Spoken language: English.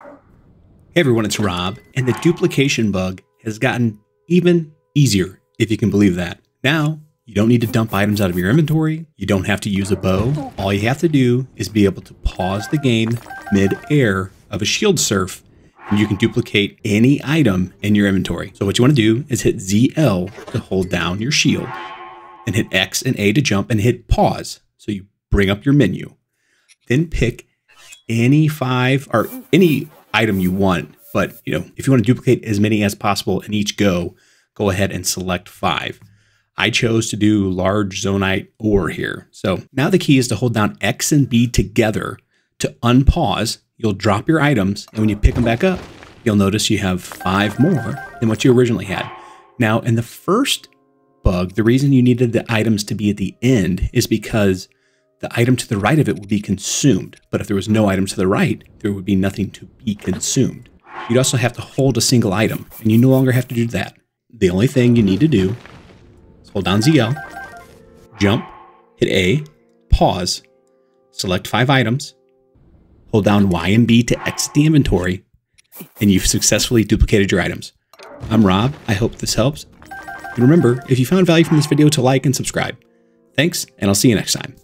Hey everyone, it's Rob, and the duplication bug has gotten even easier, if you can believe that. Now, you don't need to dump items out of your inventory, you don't have to use a bow. All you have to do is be able to pause the game mid-air of a shield surf, and you can duplicate any item in your inventory. So what you want to do is hit ZL to hold down your shield, and hit X and A to jump, and hit pause. So you bring up your menu. Then pick any five or any item you want. But you know, if you want to duplicate as many as possible in each go, go ahead and select five. I chose to do large zonaite ore here. So now the key is to hold down X and B together to unpause. You'll drop your items, and when you pick them back up, you'll notice you have five more than what you originally had. Now, in the first bug, the reason you needed the items to be at the end is because the item to the right of it would be consumed. But if there was no item to the right, there would be nothing to be consumed. You'd also have to hold a single item, and you no longer have to do that. The only thing you need to do is hold down ZL, jump, hit A, pause, select five items, hold down Y and B to exit the inventory, and you've successfully duplicated your items. I'm Rob. I hope this helps. And remember, if you found value from this video, to like and subscribe. Thanks, and I'll see you next time.